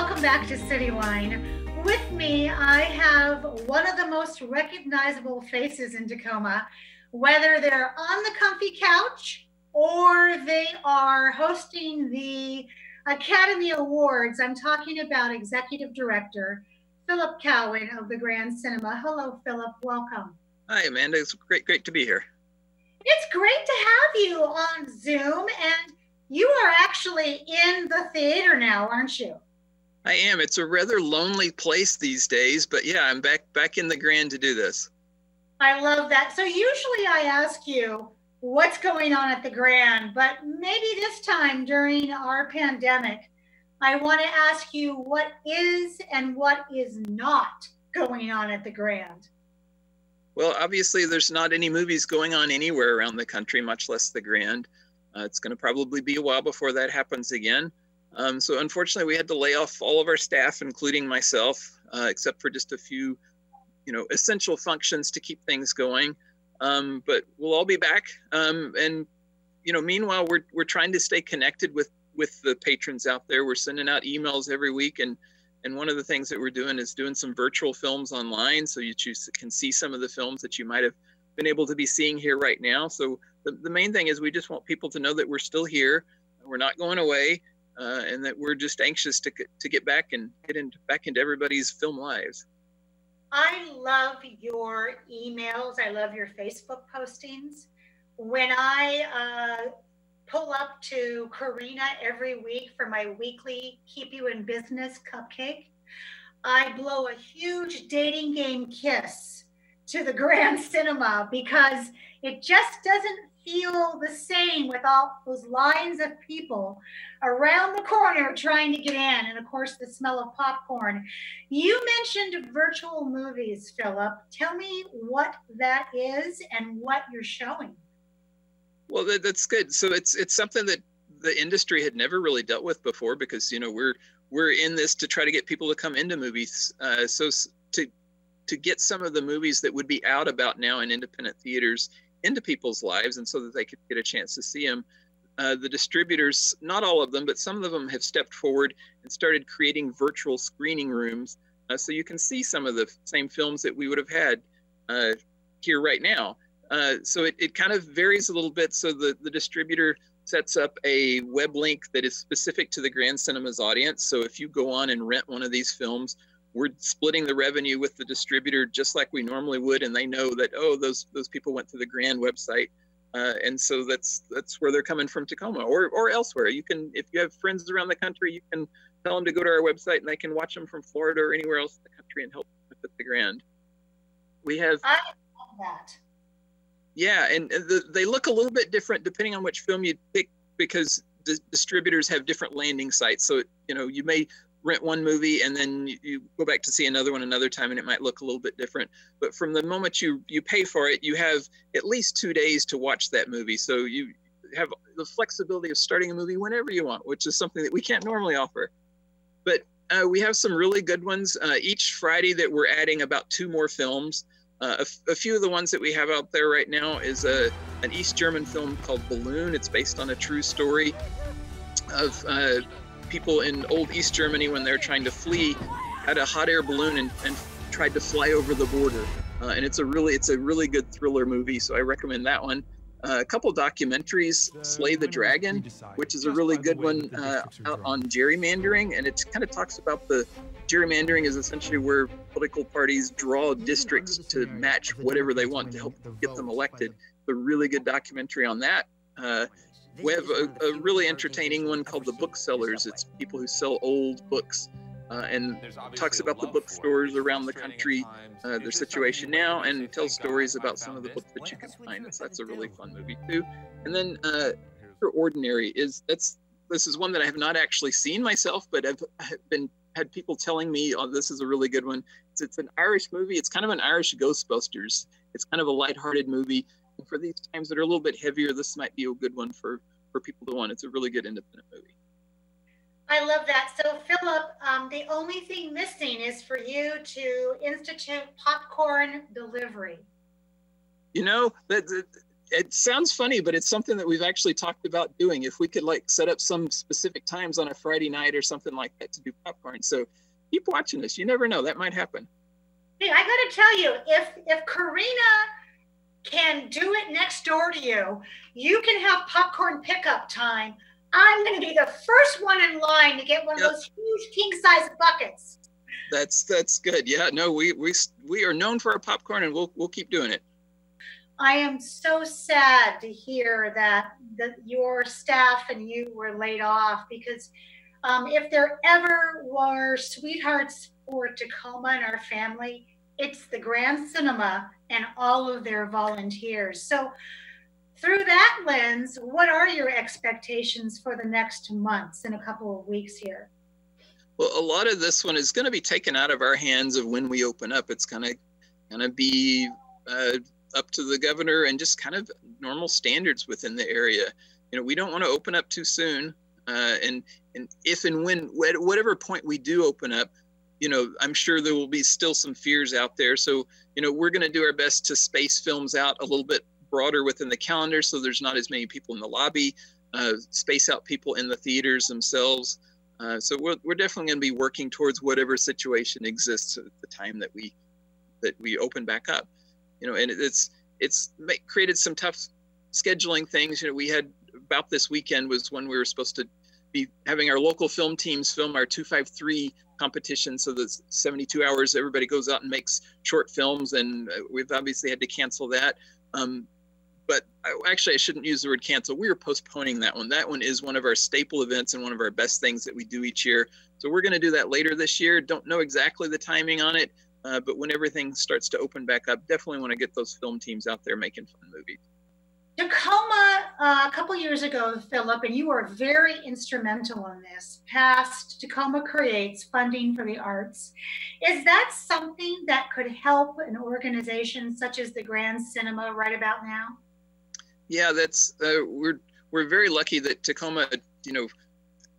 welcome back to Cityline. With me, I have one of the most recognizable faces in Tacoma, whether they're on the comfy couch or they are hosting the Academy Awards. I'm talking about Executive Director Philip Cowan of the Grand Cinema. Hello, Philip. Welcome. Hi, Amanda. It's great, great to be here. It's great to have you on Zoom, and you are actually in the theater now, aren't you? I am. It's a rather lonely place these days, but yeah, I'm back back in the Grand to do this. I love that. So usually I ask you what's going on at the Grand, but maybe this time during our pandemic, I want to ask you what is and what is not going on at the Grand. Well, obviously, there's not any movies going on anywhere around the country, much less the Grand. Uh, it's going to probably be a while before that happens again. Um, so unfortunately, we had to lay off all of our staff, including myself, uh, except for just a few, you know, essential functions to keep things going. Um, but we'll all be back. Um, and you know, meanwhile, we're we're trying to stay connected with with the patrons out there. We're sending out emails every week, and and one of the things that we're doing is doing some virtual films online, so you choose, can see some of the films that you might have been able to be seeing here right now. So the, the main thing is we just want people to know that we're still here, we're not going away, uh, and that we're just anxious to to get back and get into back into everybody's film lives. I love your emails. I love your Facebook postings. When I uh, pull up to Corina every week for my weekly Keep You in Business cupcake, I blow a huge dating game kiss to the Grand Cinema because it just doesn't feel the same with all those lines of people around the corner trying to get in. And of course, the smell of popcorn. You mentioned virtual movies, Philip. Tell me what that is and what you're showing. Well, that's good. So it's it's something that the industry had never really dealt with before because you know we're we're in this to try to get people to come into movies. Uh, so to to get some of the movies that would be out about now in independent theaters into people's lives and so that they could get a chance to see them. Uh, the distributors, not all of them, but some of them have stepped forward and started creating virtual screening rooms uh, so you can see some of the same films that we would have had uh, here right now. Uh, so it, it kind of varies a little bit. So the, the distributor sets up a web link that is specific to the Grand Cinemas audience. So if you go on and rent one of these films, we're splitting the revenue with the distributor just like we normally would, and they know that oh those those people went to the Grand website, uh, and so that's that's where they're coming from Tacoma or or elsewhere. You can if you have friends around the country, you can tell them to go to our website and they can watch them from Florida or anywhere else in the country and help with the Grand. We have. I love that. Yeah, and the, they look a little bit different depending on which film you pick because the distributors have different landing sites. So you know you may rent one movie and then you, you, go back to see another one another time and it might look a little bit different. But from the moment you you pay for it you have at least two days to watch that movie. So you have the flexibility of starting a movie whenever you want which is something that we can't normally offer. But uh, we have some really good ones uh, each friday that we're adding about two more films. Uh, a, few of the ones that we have out there right now is a, an East German film called Balloon. It's based on a true story of uh, people in old East Germany when they're trying to flee had a hot air balloon and, and tried to fly over the border. Uh, and it's a really it's a really good thriller movie, so I recommend that one. Uh, a couple documentaries, Slay the Dragon, which is a really good one uh, out on gerrymandering, and it kind of talks about the gerrymandering is essentially where political parties draw districts to match whatever they want to help get them elected. A really good documentary on that. Uh, we have a, a, really entertaining one called The Booksellers. It's people who sell old books uh, and talks about the bookstores around the country, uh, their situation now, and tells stories about some of the books that you can find. And so that's a really fun movie too. And then uh, Ordinary is that's this is one that I have not actually seen myself, but I've, I've been had people telling me, "Oh, this is a really good one." It's, it's an Irish movie. It's kind of an Irish Ghostbusters. It's kind of a lighthearted movie for these times that are a little bit heavier, this might be a good one for for people to want. It's a really good independent movie. I love that. So, Philip, um, the only thing missing is for you to institute popcorn delivery. You know that it sounds funny, but it's something that we've actually talked about doing. If we could like set up some specific times on a Friday night or something like that to do popcorn. So keep watching this. You never know. That might happen. Hey, I got to tell you, if if Corina can do it next door to you, you can have popcorn pickup time. I'm going to be the first one in line to get one yep. of those huge king size buckets. That's that's good. Yeah, no, we we we are known for our popcorn, and we'll we'll keep doing it. I am so sad to hear that that your staff and you were laid off because um, if there ever were sweethearts for Tacoma and our family, it's the Grand Cinema and all of their volunteers. So, through that lens, what are your expectations for the next months and a couple of weeks here? Well, a lot of this one is going to be taken out of our hands of when we open up. It's going to going to be uh, up to the governor and just kind of normal standards within the area. You know, we don't want to open up too soon. Uh, and and if and when whatever point we do open up, you know, I'm sure there will be still some fears out there. So, you know, we're going to do our best to space films out a little bit broader within the calendar so there's not as many people in the lobby, uh, space out people in the theaters themselves. Uh, so we're, we're definitely going to be working towards whatever situation exists at the time that we that we open back up. You know, and it's it's created some tough scheduling things. You know, we had about this weekend was when we were supposed to be having our local film teams film our 253 competition. So that's 72 hours. Everybody goes out and makes short films, and uh, we've obviously had to cancel that. Um, but I, actually, I shouldn't use the word cancel. We are postponing that one. That one is one of our staple events and one of our best things that we do each year. So we're going to do that later this year. Don't know exactly the timing on it, uh, but when everything starts to open back up, definitely want to get those film teams out there making fun movies. Tacoma, uh, a couple years ago, Philip, and you were very instrumental in this, passed Tacoma Creates funding for the arts. Is that something that could help an organization such as the Grand Cinema right about now? Yeah, that's uh, we're we're very lucky that Tacoma, you know,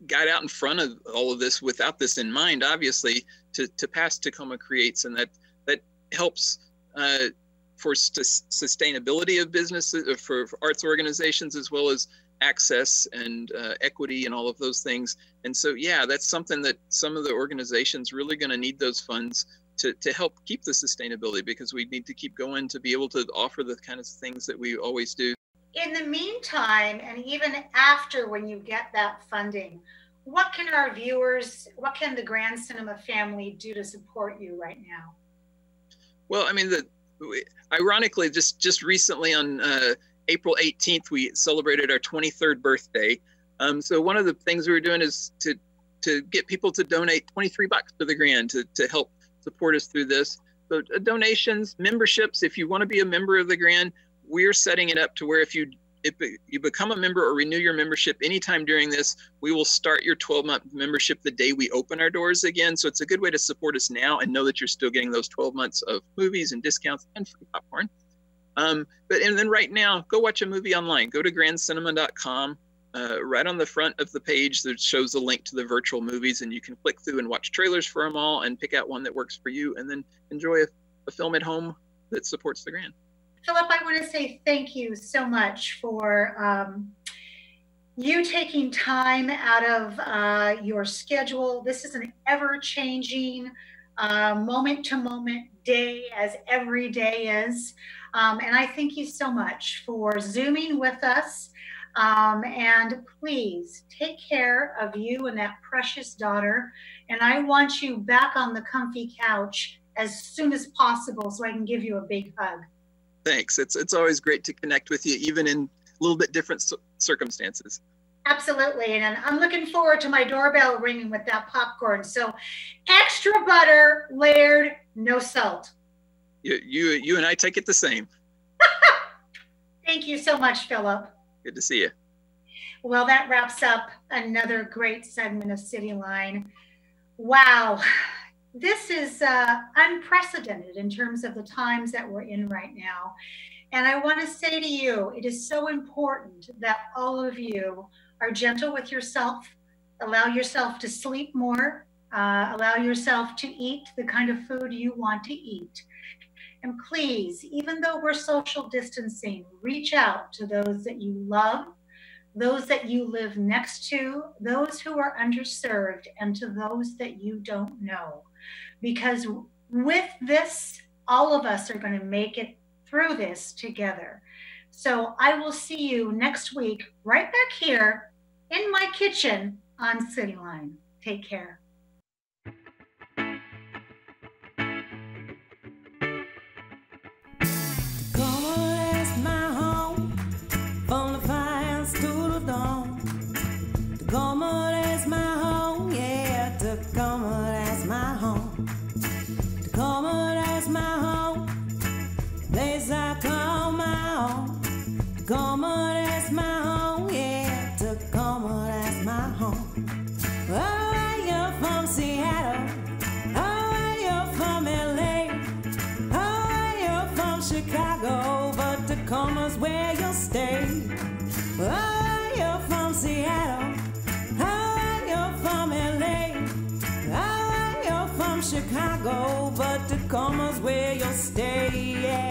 got out in front of all of this without this in mind, obviously, to to pass Tacoma Creates, and that that helps. Uh, for st- sustainability of businesses, uh, for, for, arts organizations, as well as access and uh, equity and all of those things. And so, yeah, that's something that some of the organizations really going to need those funds to, to help keep the sustainability because we need to keep going to be able to offer the kind of things that we always do. In the meantime, and even after when you get that funding, what can our viewers, what can the Grand Cinema family do to support you right now? Well, I mean, the, ironically, just just recently on uh, April 18th, we celebrated our 23rd birthday. Um, so one of the things we were doing is to to get people to donate 23 bucks to the Grand to to help support us through this. So uh, donations, memberships. If you want to be a member of the Grand, we're setting it up to where if you if you become a member or renew your membership anytime during this, we will start your 12 month membership the day we open our doors again. So it's a good way to support us now and know that you're still getting those 12 months of movies and discounts and free popcorn. Um, but and then right now, go watch a movie online. Go to grandcinema.com. Uh, right on the front of the page, that shows a link to the virtual movies, and you can click through and watch trailers for them all and pick out one that works for you, and then enjoy a, a film at home that supports the Grand. Philip, I want to say thank you so much for um, you taking time out of uh, your schedule. This is an ever changing, uh, moment to moment day, as every day is. Um, and I thank you so much for Zooming with us. Um, and please take care of you and that precious daughter. And I want you back on the comfy couch as soon as possible so I can give you a big hug. Thanks. It's it's always great to connect with you, even in a little bit different circumstances. Absolutely, and I'm looking forward to my doorbell ringing with that popcorn. So, extra butter, layered, no salt. You you you and I take it the same. Thank you so much, Philip. Good to see you. Well, that wraps up another great segment of City Line. Wow, this is uh, unprecedented in terms of the times that we're in right now. And I want to say to you, it is so important that all of you are gentle with yourself, allow yourself to sleep more, uh, allow yourself to eat the kind of food you want to eat. And please, even though we're social distancing, reach out to those that you love, those that you live next to, those who are underserved, and to those that you don't know. Because with this, all of us are going to make it through this together. So I will see you next week right back here in my kitchen on Cityline. Take care. Chicago, but Tacoma's where you'll stay. Yeah.